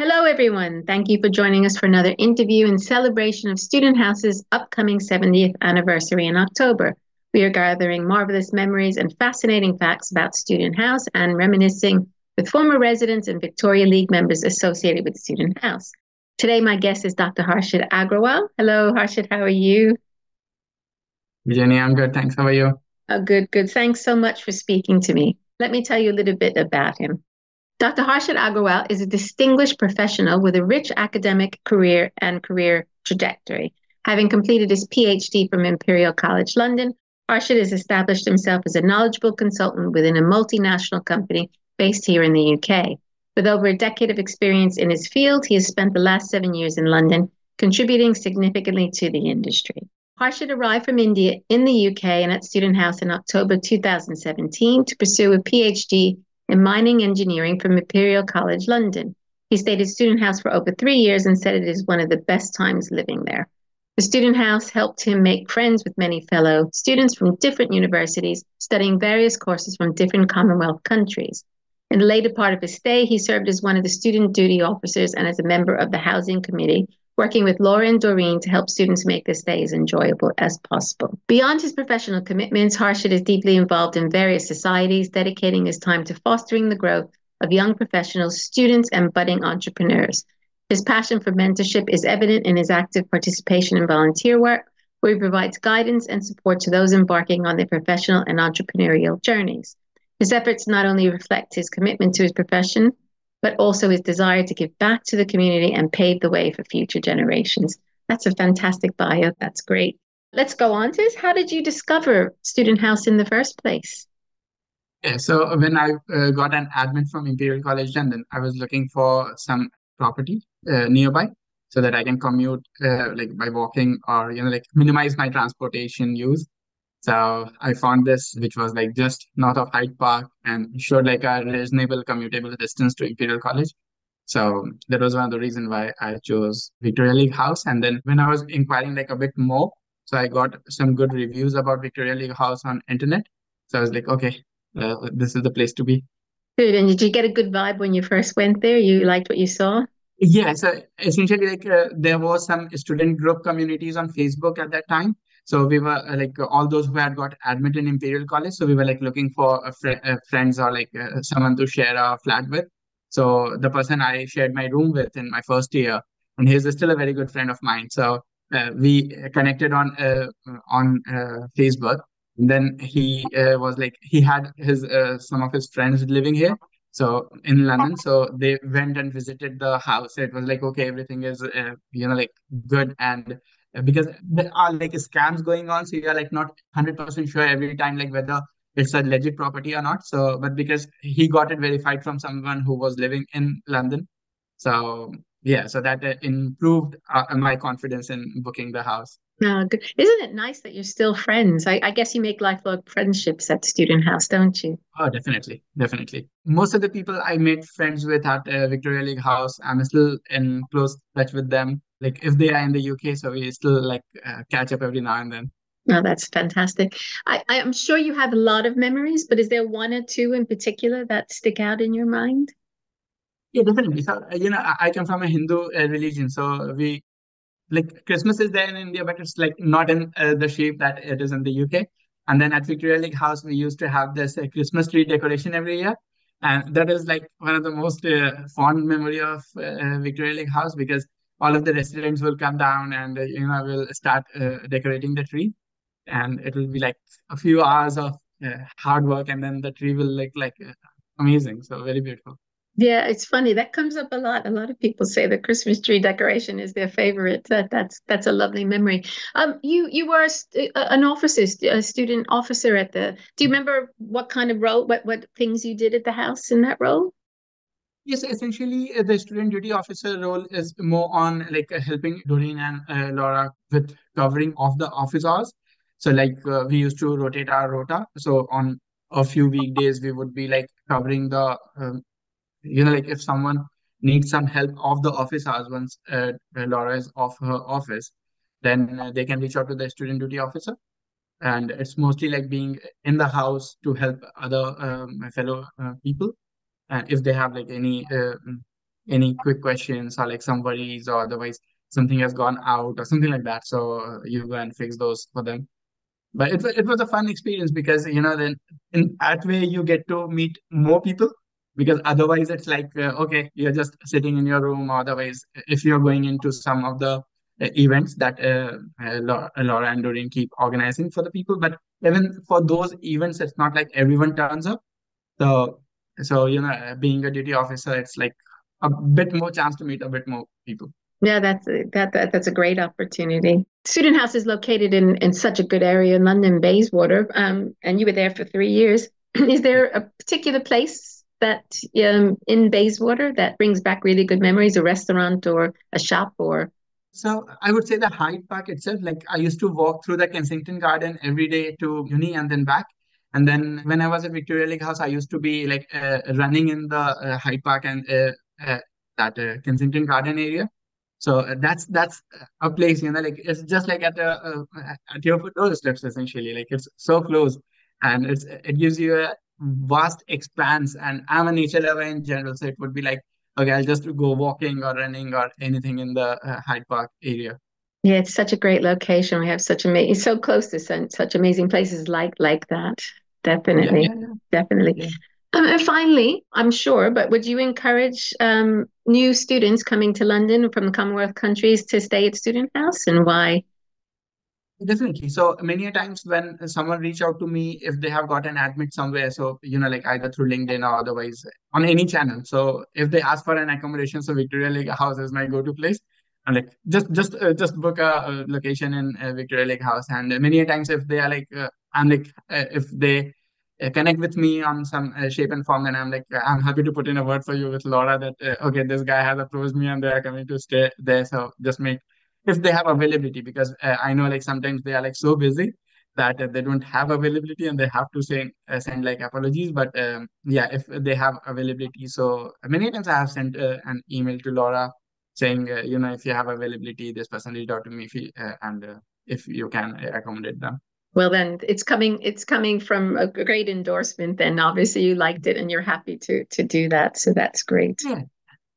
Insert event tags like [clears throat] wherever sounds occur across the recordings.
Hello, everyone. Thank you for joining us for another interview in celebration of Student House's upcoming 70th anniversary in October. We are gathering marvelous memories and fascinating facts about Student House and reminiscing with former residents and Victoria League members associated with Student House. Today, my guest is Dr. Harshit Agrawal. Hello, Harshit. How are you? Jenny, I'm good. Thanks. How are you? Oh, good, good. Thanks so much for speaking to me. Let me tell you a little bit about him. Dr. Harshit Agrawal is a distinguished professional with a rich academic career and career trajectory. Having completed his PhD from Imperial College London, Harshit has established himself as a knowledgeable consultant within a multinational company based here in the UK. With over a decade of experience in his field, he has spent the last seven years in London, contributing significantly to the industry. Harshit arrived from India in the UK and at Student House in October 2017 to pursue a PhD in mining engineering from Imperial College London. He stayed at Student House for over three years and said it is one of the best times living there. The Student House helped him make friends with many fellow students from different universities, studying various courses from different Commonwealth countries. In the later part of his stay, he served as one of the student duty officers and as a member of the housing committee, working with Laura and Doreen to help students make their stay as enjoyable as possible. Beyond his professional commitments, Harshit is deeply involved in various societies, dedicating his time to fostering the growth of young professionals, students, and budding entrepreneurs. His passion for mentorship is evident in his active participation in volunteer work, where he provides guidance and support to those embarking on their professional and entrepreneurial journeys. His efforts not only reflect his commitment to his profession, but also his desire to give back to the community and pave the way for future generations. That's a fantastic bio. That's great. Let's go on to this. How did you discover Student House in the first place? Yeah, so when I uh, got an admit from Imperial College London, I was looking for some property uh, nearby so that I can commute uh, like by walking or you know like minimize my transportation use. So I found this, which was like just north of Hyde Park and showed like a reasonable commutable distance to Imperial College. So that was one of the reasons why I chose Victoria League House. And then when I was inquiring like a bit more, so I got some good reviews about Victoria League House on internet. So I was like, okay, uh, this is the place to be. Good. And did you get a good vibe when you first went there? You liked what you saw? Yeah. So essentially, like uh, there was some student group communities on Facebook at that time. So we were uh, like all those who had got admitted in Imperial College. So we were like looking for fr- uh, friends or like uh, someone to share a flat with. So the person I shared my room with in my first year, and he's still a very good friend of mine. So uh, we connected on uh, on uh, Facebook. And then he was like he had his some of his friends living here. So in London, so they went and visited the house. It was like okay, everything is you know like good and because there are like scams going on so you're like not 100% sure every time like whether it's a legit property or not. So but because he got it verified from someone who was living in london. So yeah so that uh, improved uh, my confidence in booking the house oh, good. isn't it nice that you're still friends I, I guess you make lifelong friendships at student house don't you oh definitely definitely most of the people i made friends with at uh, victoria league house i'm still in close touch with them like if they are in the UK, so we still like uh, catch up every now and then. Oh, that's fantastic. I, I'm sure you have a lot of memories, but is there one or two in particular that stick out in your mind? Yeah, definitely. So, uh, you know, I come from a Hindu uh, religion, so we like Christmas is there in India, but it's like not in uh, the shape that it is in the UK. And then at Victoria League House, we used to have this uh, Christmas tree decoration every year, and that is like one of the most uh, fond memory of uh, Victoria League House because all of the residents will come down and uh, you know will start uh, decorating the tree. And it will be like a few hours of hard work and then the tree will look like amazing. So very beautiful yeah it's funny. That comes up a lot. A lot of people say the christmas tree decoration is their favorite. That that's that's a lovely memory. Um you you were a, an officer a student officer at the do you remember what kind of role what what things you did at the house in that role? Yes, essentially uh, the student duty officer role is more on like uh, helping Doreen and uh, Laura with covering of the office hours. So like uh, we used to rotate our rota. So on a few weekdays we would be like covering the, um, you know, like if someone needs some help of the office hours once uh, Laura is off her office, then uh, they can reach out to the student duty officer. And it's mostly like being in the house to help other um, fellow people and if they have like any uh, any quick questions or like some worries or otherwise something has gone out or something like that. So uh, you go and fix those for them. But it, it was a fun experience because, you know, then in that way you get to meet more people because otherwise it's like, uh, okay, you're just sitting in your room. Otherwise, if you're going into some of the uh, events that uh, uh Laura and Doreen keep organizing for the people, but even for those events, it's not like everyone turns up. So, so you know, being a duty officer, it's like a bit more chance to meet a bit more people. Yeah, that's a, that, that that's a great opportunity. Student House is located in in such a good area in London, Bayswater, um, and you were there for three years. [clears throat] is there a particular place that um, in Bayswater that brings back really good memories, a restaurant or a shop or? So I would say the Hyde Park itself. Like I used to walk through the Kensington Garden every day to uni and then back. And then when I was at Victoria League House, I used to be like uh, running in the uh, Hyde Park and uh, uh that uh, Kensington Garden area. So uh, that's that's a place, you know, like it's just like at a, uh, at your doorsteps essentially. Like it's so close, and it's it gives you a vast expanse. And I'm a nature lover in general, so it would be like okay, I'll just go walking or running or anything in the uh, Hyde Park area. Yeah, it's such a great location. We have such amazing, so close to such, such amazing places like like that. Definitely, yeah, yeah, yeah. definitely. Um, and finally, I'm sure, but would you encourage um, new students coming to London from the Commonwealth countries to stay at Student House and why? Definitely. So many a times when someone reach out to me, if they have got an admit somewhere, so you know, like either through LinkedIn or otherwise on any channel. So if they ask for an accommodation, so Victoria League House is my go-to place. And like just just uh, just book a, location in uh, Victoria League House. And many a times if they are like, uh, I'm like, uh, if they uh, connect with me on some uh, shape and form, then I'm like, I'm happy to put in a word for you with Laura that, okay, this guy has approached me and they are coming to stay there. So just make, if they have availability, because uh, I know like sometimes they are like so busy that uh, they don't have availability and they have to say, uh, send like apologies. But um, yeah, if they have availability. So many times I have sent an email to Laura saying, you know, if you have availability, this person reached out to me if you, and if you can accommodate them. Well, then it's coming. It's coming from a great endorsement. Then obviously you liked it and you're happy to to do that. So that's great. Yeah,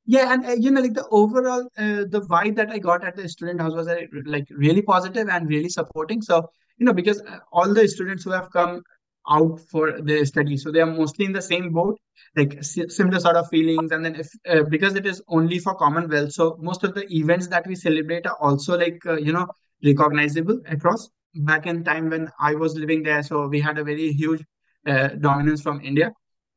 yeah, and uh, you know, like the overall uh, the vibe that I got at the student house was uh, like really positive and really supporting. So you know, because uh, all the students who have come out for their study, so they are mostly in the same boat, like similar sort of feelings. And then if uh, because it is only for Commonwealth, so most of the events that we celebrate are also like uh, you know recognizable across back in time when I was living there. So we had a very huge uh, dominance from India.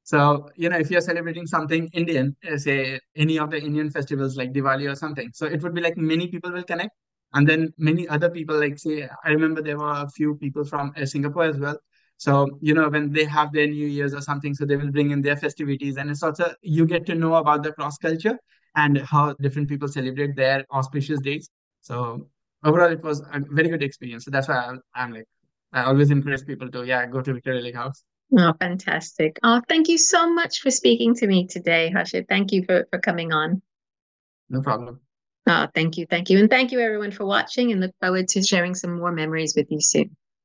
So, you know, if you're celebrating something Indian, uh, say any of the Indian festivals like Diwali or something, so it would be like many people will connect. And then many other people, like say, I remember there were a few people from uh, Singapore as well. So, you know, when they have their New Year's or something, so they will bring in their festivities. And it's also, you get to know about the cross culture and how different people celebrate their auspicious dates. So overall it was a very good experience. So that's why I'm, I'm like I always encourage people to yeah go to Victoria League House. Oh, fantastic! Oh, thank you so much for speaking to me today, Harshit. Thank you for for coming on. No problem. Oh, thank you, thank you, and thank you everyone for watching. And look forward to sharing some more memories with you soon.